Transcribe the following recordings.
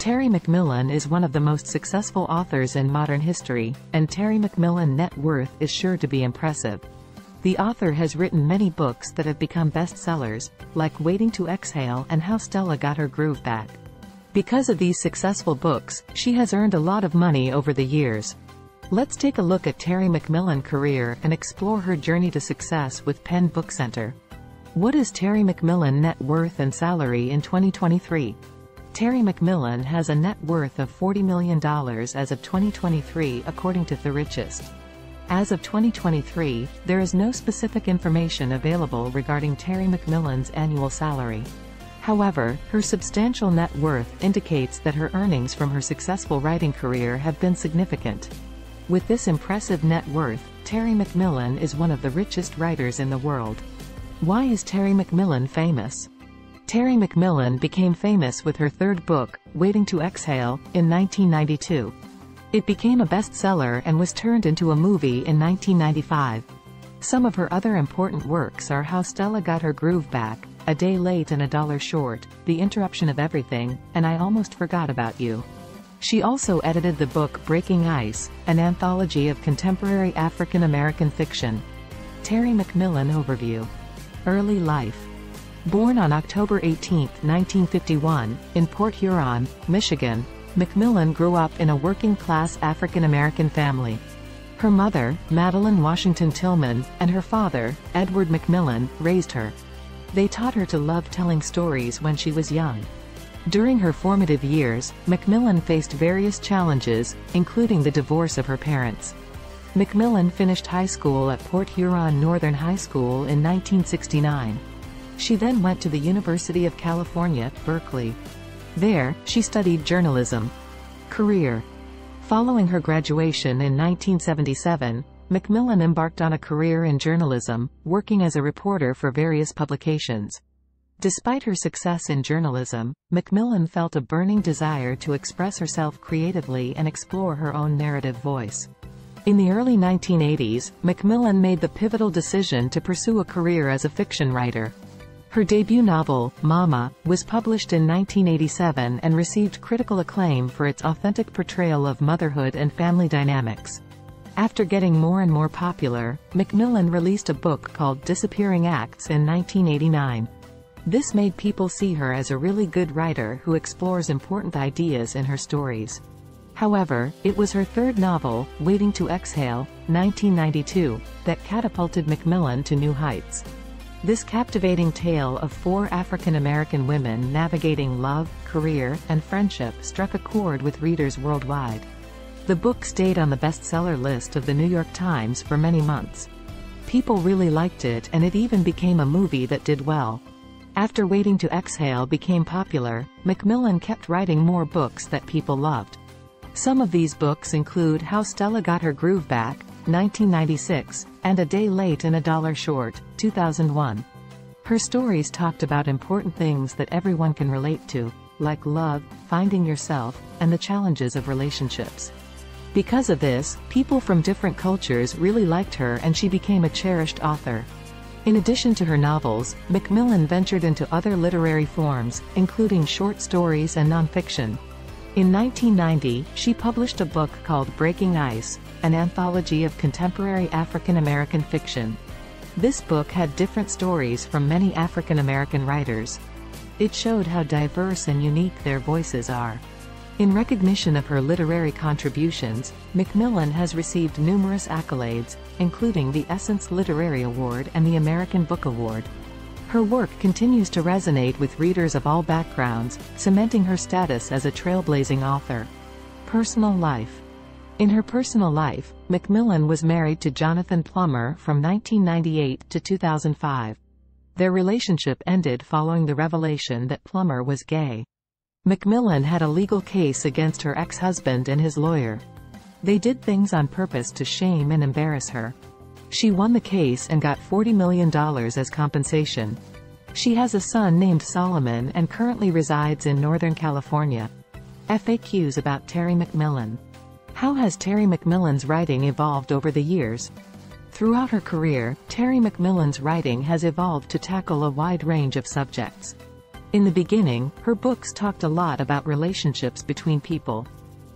Terry McMillan is one of the most successful authors in modern history, and Terry McMillan net worth is sure to be impressive. The author has written many books that have become bestsellers, like Waiting to Exhale and How Stella Got Her Groove Back. Because of these successful books, she has earned a lot of money over the years. Let's take a look at Terry McMillan career and explore her journey to success with Penn Book Center. What is Terry McMillan net worth and salary in 2023? Terry McMillan has a net worth of $40 million as of 2023 according to The Richest. As of 2023, there is no specific information available regarding Terry McMillan's annual salary. However, her substantial net worth indicates that her earnings from her successful writing career have been significant. With this impressive net worth, Terry McMillan is one of the richest writers in the world. Why is Terry McMillan famous? Terry McMillan became famous with her third book, Waiting to Exhale, in 1992. It became a bestseller and was turned into a movie in 1995. Some of her other important works are How Stella Got Her Groove Back, A Day Late and a Dollar Short, The Interruption of Everything, and I Almost Forgot About You. She also edited the book Breaking Ice, an anthology of contemporary African American fiction. Terry McMillan Overview. Early life. Born on October 18, 1951, in Port Huron, Michigan, McMillan grew up in a working-class African-American family. Her mother, Madeline Washington Tillman, and her father, Edward McMillan, raised her. They taught her to love telling stories when she was young. During her formative years, McMillan faced various challenges, including the divorce of her parents. McMillan finished high school at Port Huron Northern High School in 1969. She then went to the University of California, Berkeley. There, she studied journalism. Career. Following her graduation in 1977, McMillan embarked on a career in journalism, working as a reporter for various publications. Despite her success in journalism, McMillan felt a burning desire to express herself creatively and explore her own narrative voice. In the early 1980s, McMillan made the pivotal decision to pursue a career as a fiction writer. Her debut novel, Mama, was published in 1987 and received critical acclaim for its authentic portrayal of motherhood and family dynamics. After getting more and more popular, McMillan released a book called Disappearing Acts in 1989. This made people see her as a really good writer who explores important ideas in her stories. However, it was her third novel, Waiting to Exhale, 1992, that catapulted McMillan to new heights. This captivating tale of four African-American women navigating love, career, and friendship struck a chord with readers worldwide. The book stayed on the bestseller list of the New York Times for many months. People really liked it and it even became a movie that did well. After Waiting to Exhale became popular, McMillan kept writing more books that people loved. Some of these books include How Stella Got Her Groove Back, 1996, and A Day Late and a Dollar Short, 2001. Her stories talked about important things that everyone can relate to, like love, finding yourself, and the challenges of relationships. Because of this, people from different cultures really liked her and she became a cherished author. In addition to her novels, McMillan ventured into other literary forms, including short stories and nonfiction. In 1990, she published a book called Breaking Ice, an anthology of contemporary African American fiction. This book had different stories from many African American writers. It showed how diverse and unique their voices are. In recognition of her literary contributions, McMillan has received numerous accolades, including the Essence Literary Award and the American Book Award. Her work continues to resonate with readers of all backgrounds, cementing her status as a trailblazing author. Personal life. In her personal life, McMillan was married to Jonathan Plummer from 1998 to 2005. Their relationship ended following the revelation that Plummer was gay. McMillan had a legal case against her ex-husband and his lawyer. They did things on purpose to shame and embarrass her. She won the case and got $40 million as compensation. She has a son named Solomon and currently resides in Northern California. FAQs about Terry McMillan. How has Terry McMillan's writing evolved over the years? Throughout her career, Terry McMillan's writing has evolved to tackle a wide range of subjects. In the beginning, her books talked a lot about relationships between people.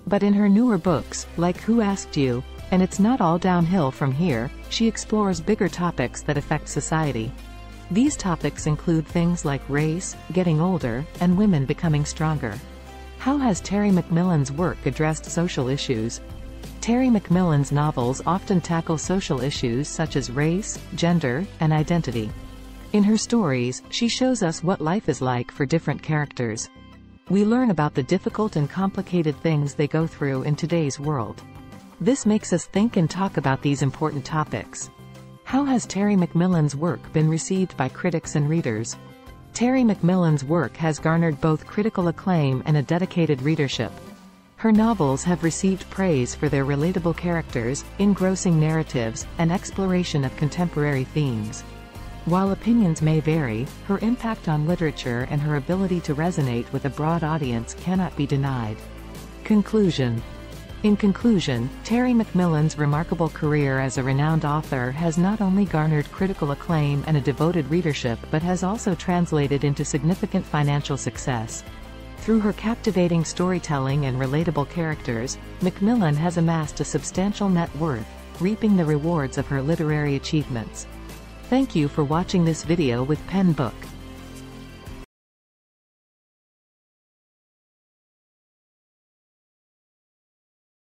But in her newer books, like Who Asked You, and It's Not All Downhill From Here, she explores bigger topics that affect society. These topics include things like race, getting older, and women becoming stronger. How has Terry McMillan's work addressed social issues? Terry McMillan's novels often tackle social issues such as race, gender, and identity. In her stories, she shows us what life is like for different characters. We learn about the difficult and complicated things they go through in today's world. This makes us think and talk about these important topics. How has Terry McMillan's work been received by critics and readers? Terry McMillan's work has garnered both critical acclaim and a dedicated readership. Her novels have received praise for their relatable characters, engrossing narratives, and exploration of contemporary themes. While opinions may vary, her impact on literature and her ability to resonate with a broad audience cannot be denied. Conclusion in conclusion, Terry McMillan's remarkable career as a renowned author has not only garnered critical acclaim and a devoted readership but has also translated into significant financial success. Through her captivating storytelling and relatable characters, McMillan has amassed a substantial net worth, reaping the rewards of her literary achievements. Thank you for watching this video with Penn Book.